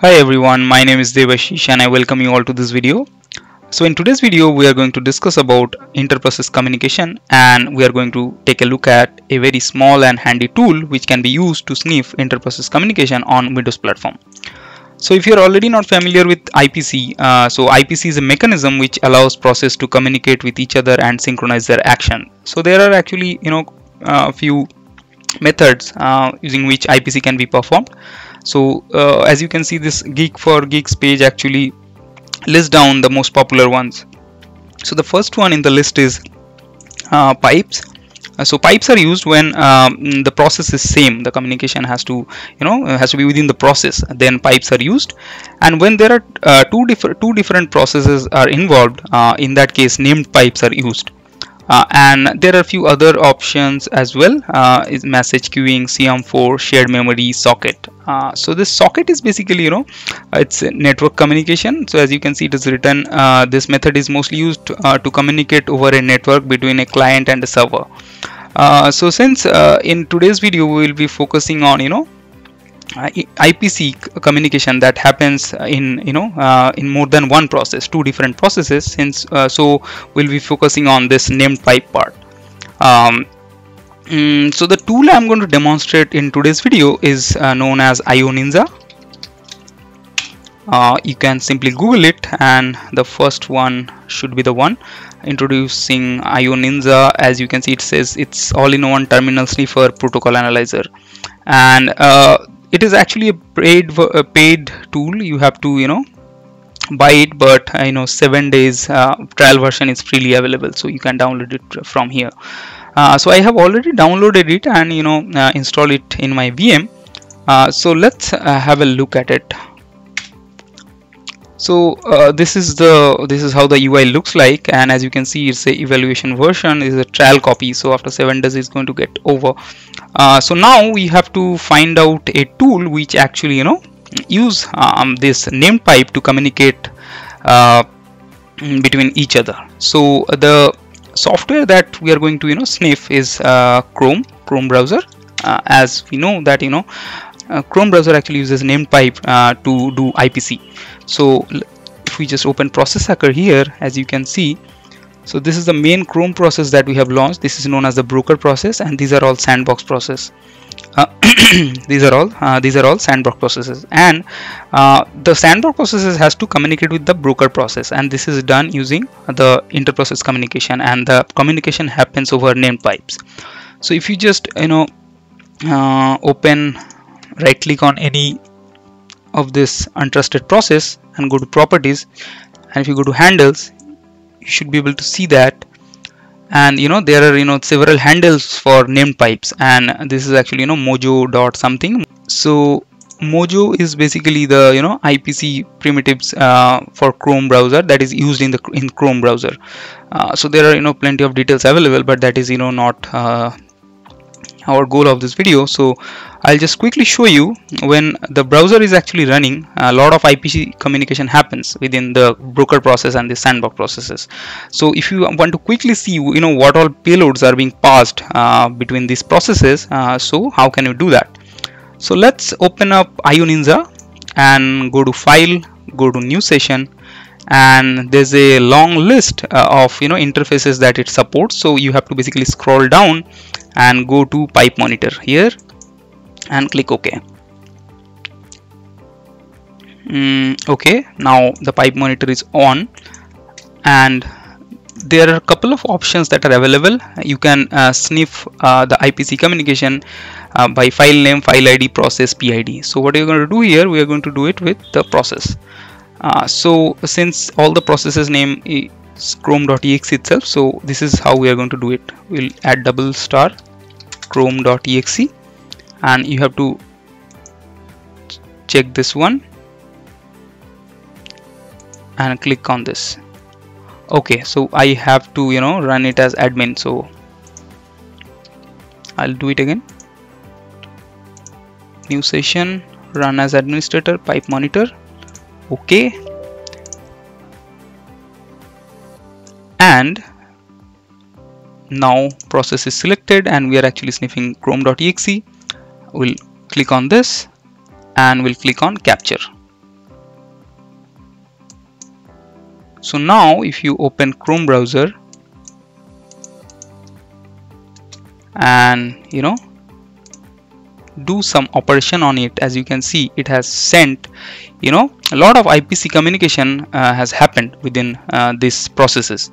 Hi everyone, my name is Debasish and I welcome you all to this video. So in today's video we are going to discuss about inter-process communication and we are going to take a look at a very small and handy tool which can be used to sniff inter-process communication on Windows platform. So if you're already not familiar with IPC, uh, so IPC is a mechanism which allows process to communicate with each other and synchronize their action. So there are actually you know a few methods uh, using which IPC can be performed. So uh, as you can see this Geek for Geeks page actually lists down the most popular ones. So the first one in the list is uh, pipes. Uh, so pipes are used when um, the process is same the communication has to you know has to be within the process then pipes are used and when there are uh, two different two different processes are involved uh, in that case named pipes are used uh, and there are a few other options as well. Uh, is message queuing semaphore shared memory socket. Uh, so this socket is basically you know it's network communication. So as you can see it is written uh, this method is mostly used uh, to communicate over a network between a client and a server. Uh, so since in today's video we will be focusing on you know IPC communication that happens in you know uh, in more than one process two different processes since uh, so we'll be focusing on this named pipe part. Um, mm, so the tool I'm going to demonstrate in today's video is uh, known as IONinja uh, you can simply google it and the first one should be the one introducing IONinja as you can see it says it's all-in-one terminal sniffer protocol analyzer. And uh, it is actually a paid a paid tool. You have to you know buy it but uh, you know seven days uh, trial version is freely available so you can download it from here. Uh, so I have already downloaded it and you know uh, install it in my VM uh, so let's uh, have a look at it. So uh, this is the this is how the UI looks like and as you can see it's a evaluation version is a trial copy so after seven days it's going to get over uh, so now we have to find out a tool which actually you know use um, this named pipe to communicate uh, between each other. So the software that we are going to you know sniff is uh, Chrome Chrome browser. Uh, as we know that you know uh, Chrome browser actually uses named pipe to do IPC so if we just open process hacker here as you can see so this is the main chrome process that we have launched. This is known as the broker process and these are all sandbox process. Uh, these are all uh, these are all sandbox processes. And uh, the sandbox processes has to communicate with the broker process and this is done using the inter-process communication and the communication happens over named pipes. So if you just you know uh, open right click on any of this untrusted process and go to properties and if you go to handles you should be able to see that. And you know there are you know several handles for named pipes. And this is actually you know mojo dot something. So mojo is basically the you know ipc primitives uh, for chrome browser that is used in the in chrome browser. Uh, so there are you know plenty of details available but that is you know not uh, our goal of this video. So I'll just quickly show you when the browser is actually running a lot of IPC communication happens within the broker process and the sandbox processes. So if you want to quickly see you know what all payloads are being passed uh, between these processes uh, so how can you do that? So let's open up IONinja and go to file go to new session and there's a long list uh, of you know interfaces that it supports. So you have to basically scroll down and go to pipe monitor here and click OK. Mm, okay now the pipe monitor is on. And there are a couple of options that are available. You can uh, sniff uh, the IPC communication uh, by file name file ID process PID so what are you going to do here we are going to do it with the process uh, so since all the processes name is chrome.exe itself so this is how we are going to do it. We'll add double star chrome.exe and you have to check this one and click on this. Okay so I have to you know run it as admin so I'll do it again. New session run as administrator pipe monitor okay and now process is selected and we are actually sniffing chrome.exe we'll click on this and we'll click on capture. So now if you open chrome browser and you know do some operation on it. As you can see it has sent you know a lot of IPC communication uh, has happened within uh, these processes.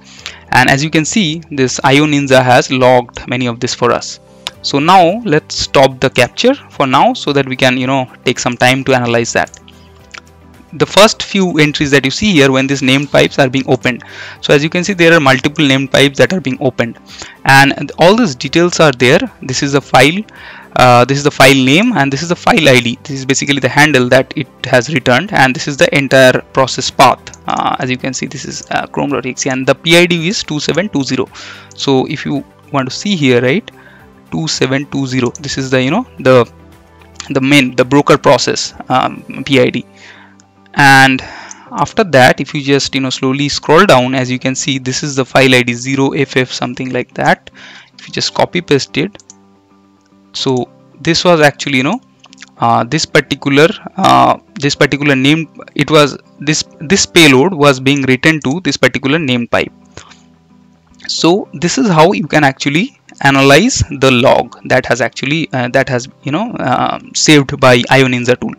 And as you can see this IO Ninja has logged many of this for us. So now let's stop the capture for now so that we can you know take some time to analyze that the first few entries that you see here when these named pipes are being opened. So as you can see there are multiple named pipes that are being opened. And all these details are there. This is a file uh, this is the file name and this is the file ID this is basically the handle that it has returned and this is the entire process path. Uh, as you can see this is uh, chrome.exe and the PID is 2720 so if you want to see here right 2720 this is the you know the the main the broker process um, PID and after that if you just you know slowly scroll down as you can see this is the file id 0ff something like that. If you just copy paste it. So this was actually you know uh, this particular uh, this particular name it was this this payload was being written to this particular name pipe so this is how you can actually analyze the log that has actually uh, that has you know uh, saved by IONinja tool.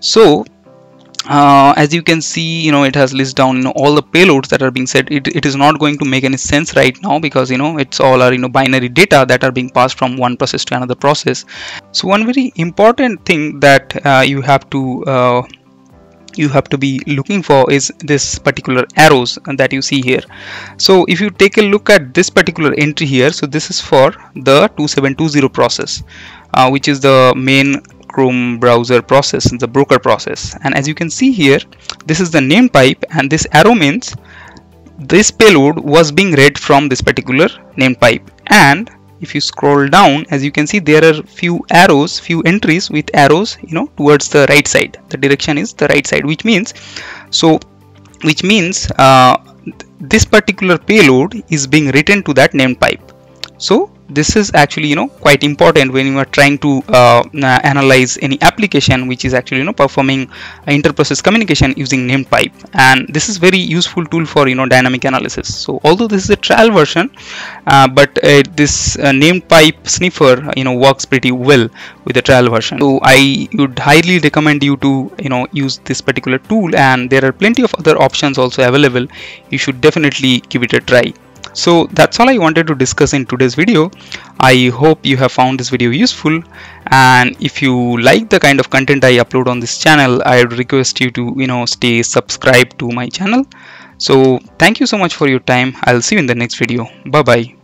So uh, as you can see you know it has list down you know all the payloads that are being set. It, it is not going to make any sense right now because you know it's all are you know binary data that are being passed from one process to another process. So one very important thing that uh, you have to uh, you have to be looking for is this particular arrows that you see here. So if you take a look at this particular entry here so this is for the 2720 process uh, which is the main Chrome browser process, the broker process. And as you can see here, this is the name pipe and this arrow means this payload was being read from this particular name pipe. And if you scroll down, as you can see, there are few arrows, few entries with arrows, you know, towards the right side. The direction is the right side, which means, so, which means uh, this particular payload is being written to that named pipe. So this is actually you know quite important when you are trying to uh, analyze any application which is actually you know performing inter-process communication using named pipe and this is very useful tool for you know dynamic analysis. So although this is a trial version uh, but uh, this uh, named pipe sniffer you know works pretty well with the trial version. So i would highly recommend you to you know use this particular tool and there are plenty of other options also available. You should definitely give it a try so that's all I wanted to discuss in today's video. I hope you have found this video useful and if you like the kind of content I upload on this channel I would request you to you know stay subscribed to my channel. So thank you so much for your time. I'll see you in the next video. Bye bye.